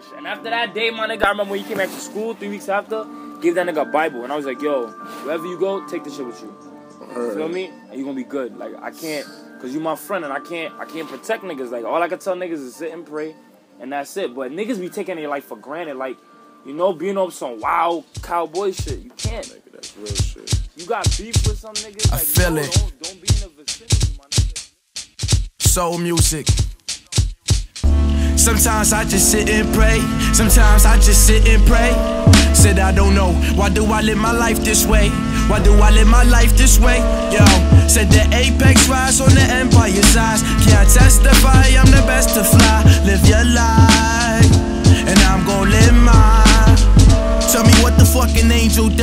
that shit. And after that day, my nigga, I remember when he came back to school three weeks after, gave that nigga a Bible. And I was like, yo, wherever you go, take this shit with you. You feel me? And you gonna be good. Like, I can't, cause you my friend and I can't, I can't protect niggas. Like, all I can tell niggas is sit and pray, and that's it. But niggas be taking their life for granted. Like, you know, being up some wild cowboy shit. You can't. Nigga, that's real shit. You got beef with some niggas. I feel no, it. Don't, don't be in the vicinity, my nigga. soul music. Sometimes I just sit and pray. Sometimes I just sit and pray. Said I don't know. Why do I live my life this way? Why do I live my life this way? Yo, said the apex rise on the empire's eyes. Can I testify I'm the best to fly? Live your life,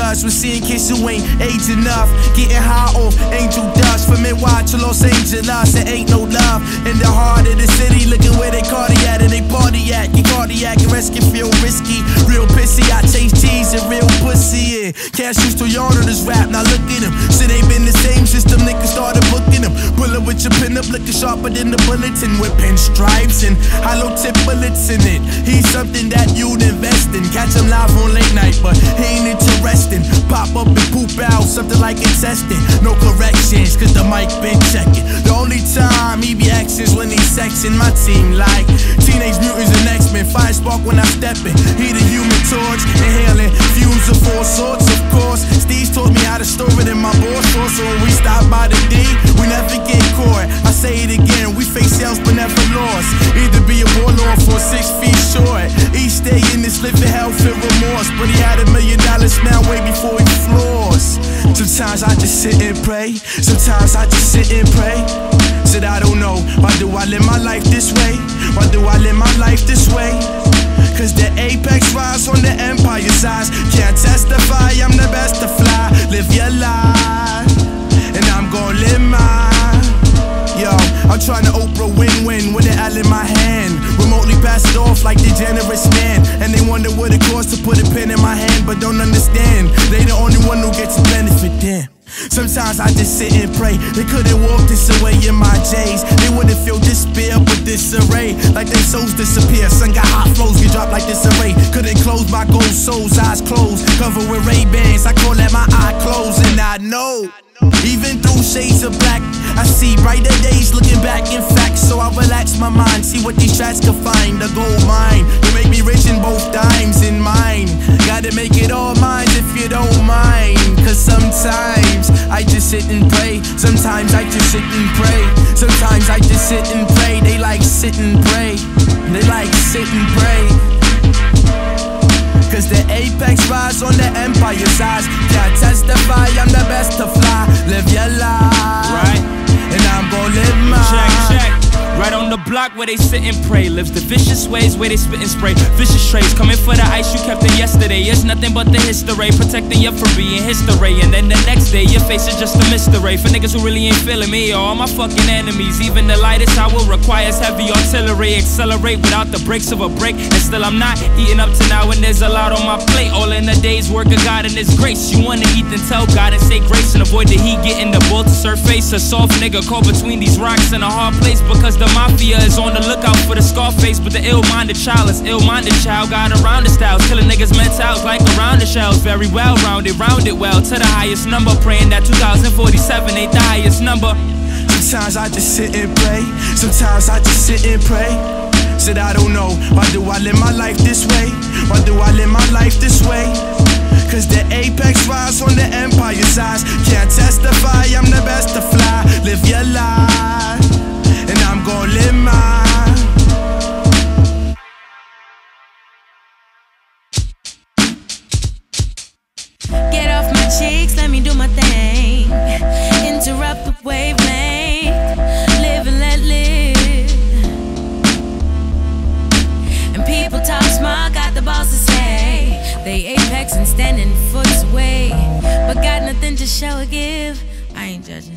when seeing kids who ain't age enough. Getting high off angel dust from NY to Los Angeles. There ain't no love in the heart of the city. Looking where they cardiac and they party at. Get cardiac and rescue feel risky. Real pissy, I chase G's and real pussy. Yeah. Cash used to yarn on this rap. Now look at him. Shit ain't been the same since them niggas started with your pin up looking sharper than the bulletin with pinstripes and hollow tip bullets in it. He's something that you'd invest in. Catch him live on late night, but he ain't interesting. Pop up and poop out, something like intestine. No corrections, cause the mic been checking. The only time he be is when he's sexing my team like Teenage Mutants and X-Men. Fire spark when I step in. He the human torch, inhaling fumes of all sorts, of course. Steve taught me how to store it in my board store, so when we stop by the D, but he had a million dollar smile way before he floors. Sometimes I just sit and pray. Sometimes I just sit and pray. Said I don't know. Why do I live my life this way? Why do I live my life this way? Cause the apex rise on the empire's eyes. Can't testify, I'm the best to fly. Live your life, and I'm gon' live mine. Yo, I'm trying to Oprah win-win with an L in my hand. Remotely pass it off like the wonder what it costs to put a pen in my hand, but don't understand. They the only one who gets the benefit then. Sometimes I just sit and pray. They couldn't walk this away in my J's. They wouldn't feel despair with disarray. Like their souls disappear. Sun got hot flows, get dropped like disarray. Couldn't close my gold souls, eyes closed. Covered with Ray-Bans. I call that my eye closed. And I know. Even through shades of black, I see brighter days looking back. In fact, so I relax my mind, see what these tracks can find. A gold mine, you make me rich in both dimes in mine. Gotta make it all mine if you don't mind. Cause sometimes I just sit and pray. Sometimes I just sit and pray. Sometimes I just sit and pray. They like sit and pray. They like sit and pray. Cause the apex rise on the empire's eyes. Can't testify, I'm the best to fly. Live your life. Right. Block where they sit and pray. Lives the vicious ways where they spit and spray. Vicious trays coming for the ice you kept in yesterday. It's nothing but the history. Protecting you from being history. And then the next day, your face is just a mystery. For niggas who really ain't feeling me, or all my fucking enemies. Even the lightest hour requires heavy artillery. Accelerate without the brakes of a break. And still, I'm not eating up to now, and there's a lot on my plate. All in a day's work of God and His grace. You wanna eat, then tell God and say grace and avoid the heat getting the bull to surface. A soft nigga caught between these rocks in a hard place because the mafia is on the lookout for the Scarface. But the ill-minded child is ill-minded child. Got around the styles, killing niggas' mentals like around the shells. Very well rounded, rounded well to the highest number. Praying that 2047 ain't the highest number. Sometimes I just sit and pray. Sometimes I just sit and pray. Said I don't know. Why do I live my life this way? Why do I live my life this way? Talk smart, got the balls to say. They apex and standing foots away. But got nothing to show or give. I ain't judging.